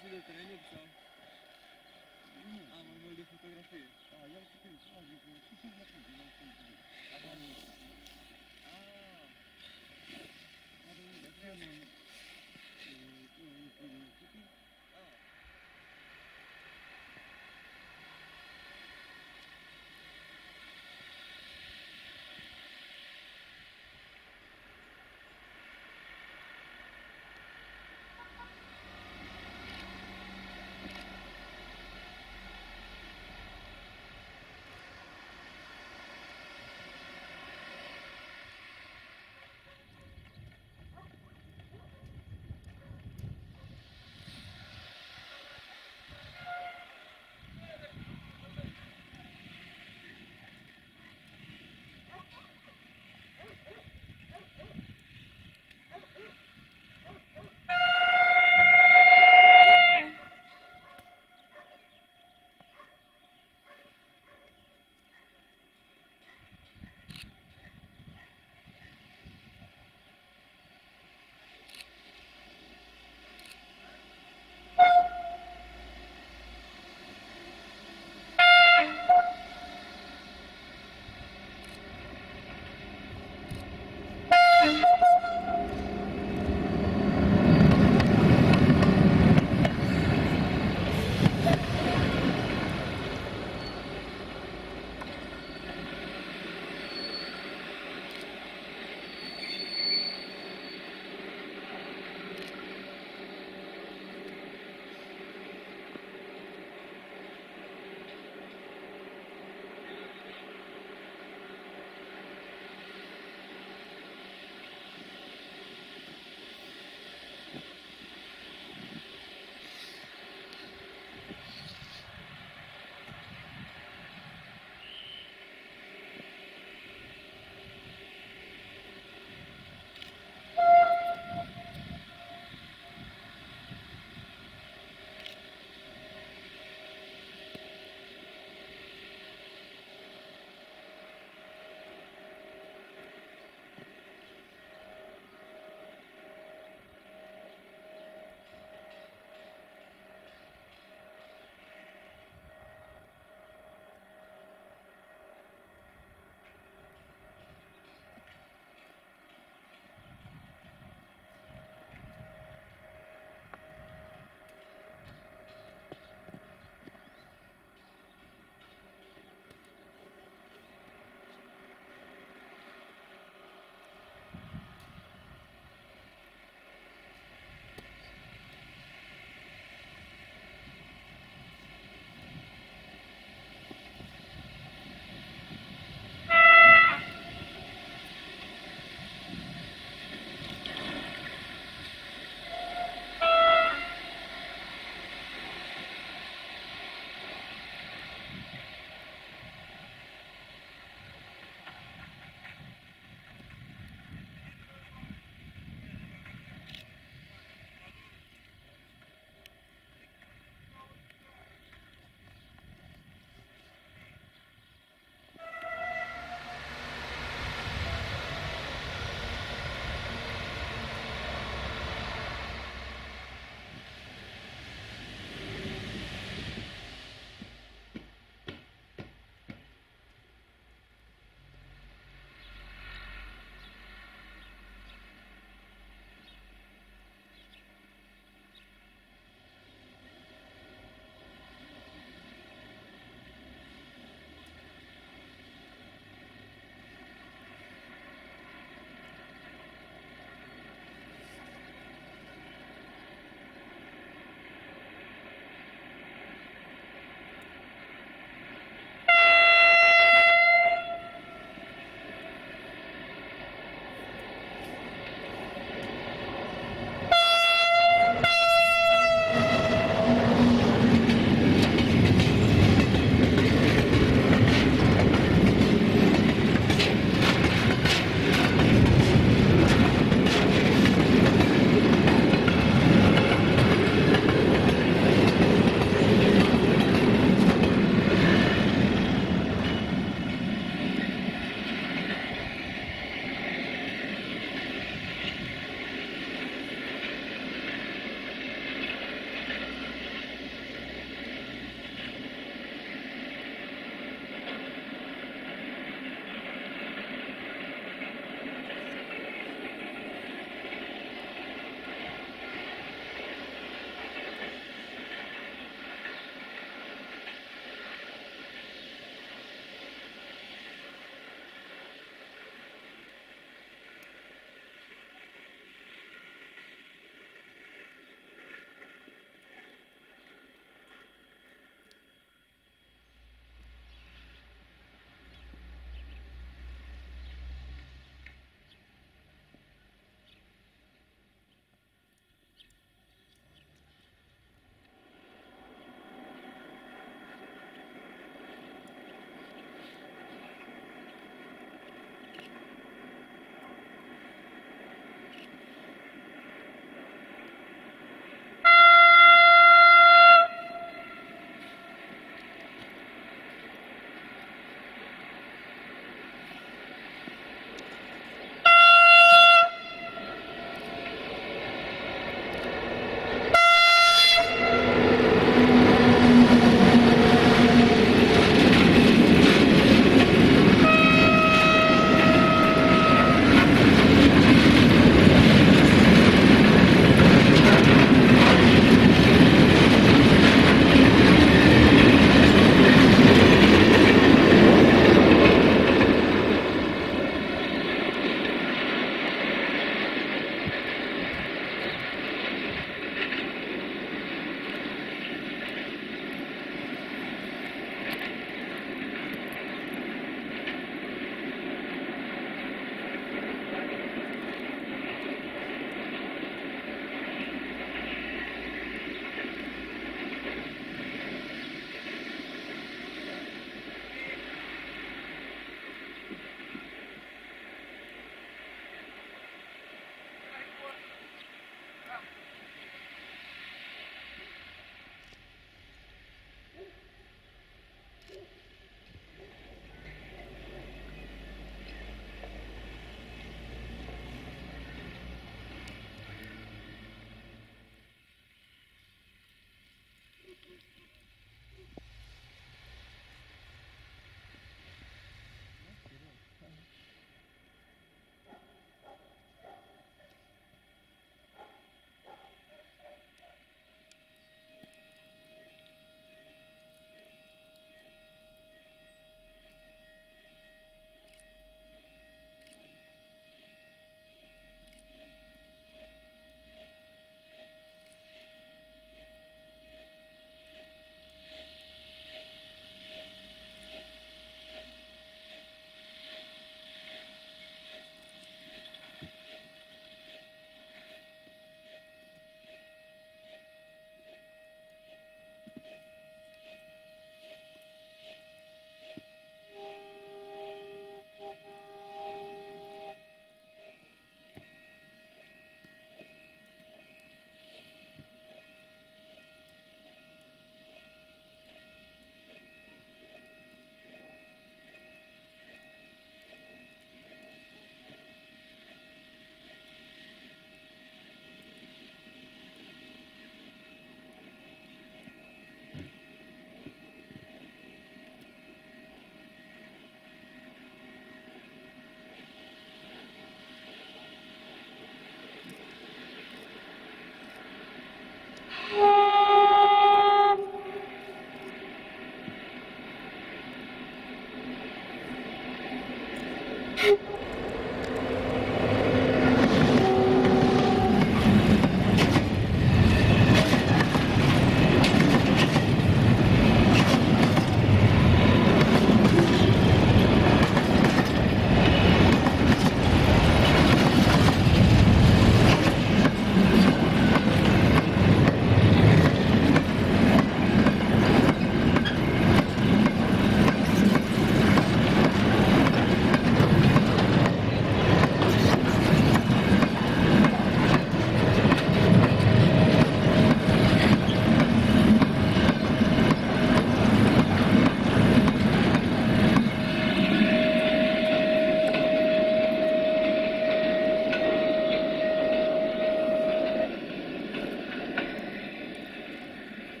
Faci de trenuri sau? Nu. Am mai mult de fotografie. Da, iau cu tine, ce faci? Ce sunt la punct? Iau cu tine. Aha, nu. Aaa. Ah, eu que Trebuie.